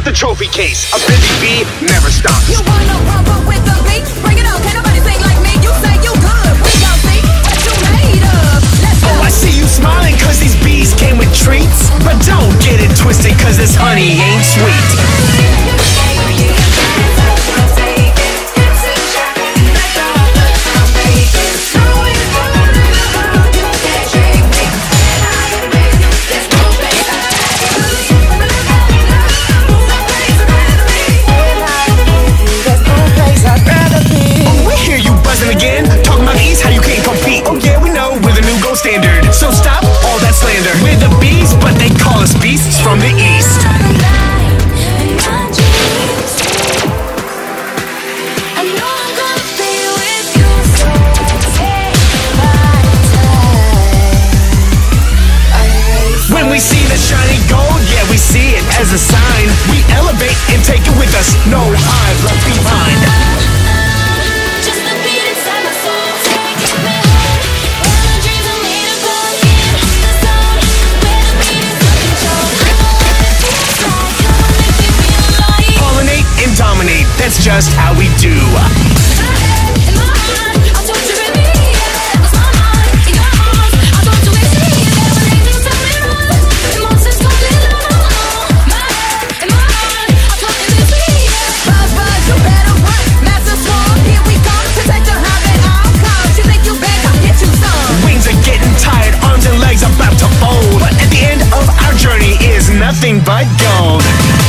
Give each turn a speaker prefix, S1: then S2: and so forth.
S1: Stacking up the trophy case. A busy bee never stops.
S2: You wanna rumble with the beat? Bring it on, can't nobody sing like me. You say you good, we gon' see what you made of. Let's go.
S3: Oh, I see you smiling cause these bees came with treats. But don't get it twisted cause this honey ain't sweet. As a sign. We elevate and take it with us. No hive left behind. Pollinate and dominate. That's just how we do. Nothing but gold.